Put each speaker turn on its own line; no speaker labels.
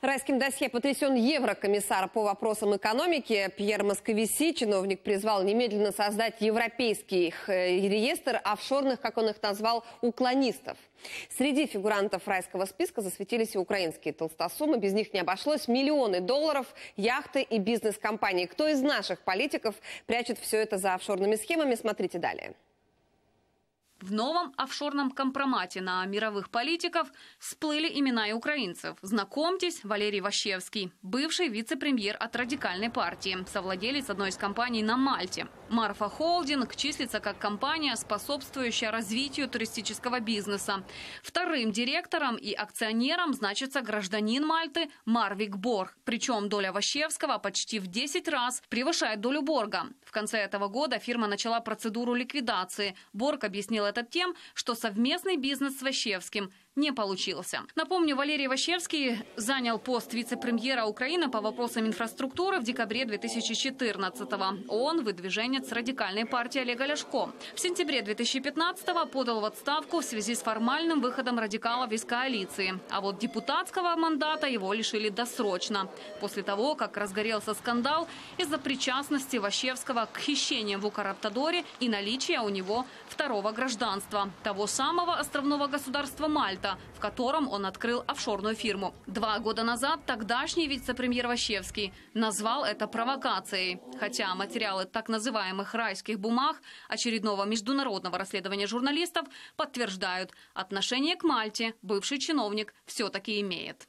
Райским досье потрясен еврокомиссар по вопросам экономики Пьер Московиси. Чиновник призвал немедленно создать европейский э, реестр офшорных, как он их назвал, уклонистов. Среди фигурантов райского списка засветились и украинские толстосумы. Без них не обошлось. Миллионы долларов, яхты и бизнес-компании. Кто из наших политиков прячет все это за офшорными схемами, смотрите далее.
В новом офшорном компромате на мировых политиков всплыли имена и украинцев. Знакомьтесь, Валерий Ващевский, бывший вице-премьер от радикальной партии, совладелец одной из компаний на Мальте. Марфа Холдинг числится как компания, способствующая развитию туристического бизнеса. Вторым директором и акционером значится гражданин Мальты Марвик Борг. Причем доля Ващевского почти в 10 раз превышает долю Борга. В конце этого года фирма начала процедуру ликвидации. Борг объяснил это тем, что совместный бизнес с Ващевским не получился. Напомню, Валерий Ващевский занял пост вице-премьера Украины по вопросам инфраструктуры в декабре 2014-го. Он выдвиженец радикальной партии Олега Ляшко. В сентябре 2015-го подал в отставку в связи с формальным выходом радикалов из коалиции. А вот депутатского мандата его лишили досрочно. После того, как разгорелся скандал из-за причастности Ващевского к хищениям в Укравтодоре и наличия у него второго гражданства, того самого островного государства Мальта, проекта, в котором он открыл офшорную фирму. Два года назад тогдашний вице-премьер Ващевский назвал это провокацией. Хотя материалы так называемых райских бумаг очередного международного расследования журналистов подтверждают, отношение к Мальте бывший чиновник все-таки имеет.